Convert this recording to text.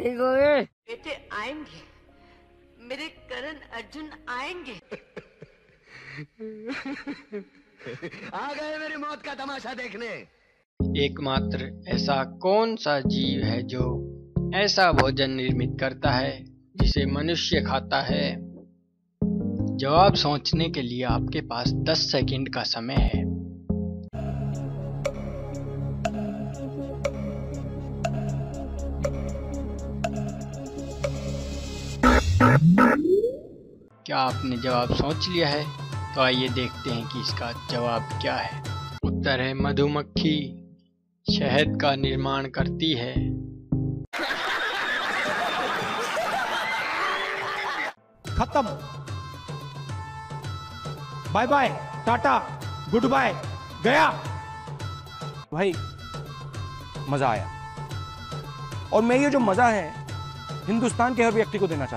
ठीक हो गए बेटे आएँगे। मेरे करण अर्जुन आएँगे। आ गए मेरी मौत का तमाशा देखने। एकमात्र ऐसा कौन सा जीव है जो ऐसा भोजन निर्मित करता है जिसे मनुष्य खाता है? जवाब सोचने के लिए आपके पास 10 सेकंड का समय है। क्या आपने जवाब सोच लिया है? तो आइए देखते हैं कि इसका जवाब क्या है। उत्तर है, मधुमक्खी। शहद का निर्माण करती है। खत्म। Bye bye, tata, goodbye, गया। भाई, मज़ा आया। और मैं ये जो मज़ा है, हिंदुस्तान के हर व्यक्ति को देना चाहता